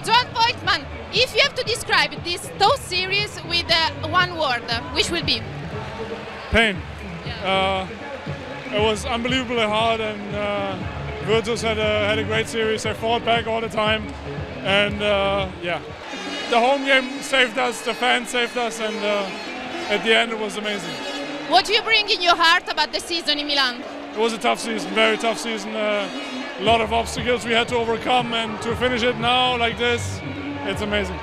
it's one point, man. If you have to describe this tough series with uh, one word, uh, which will be? Pain. Uh, it was unbelievably hard, and uh, Virtus had a, had a great series. They fought back all the time, and uh, yeah, the home game saved us, the fans saved us, and uh, at the end it was amazing. What do you bring in your heart about the season in Milan? It was a tough season, very tough season. Uh, a lot of obstacles we had to overcome, and to finish it now like this, it's amazing.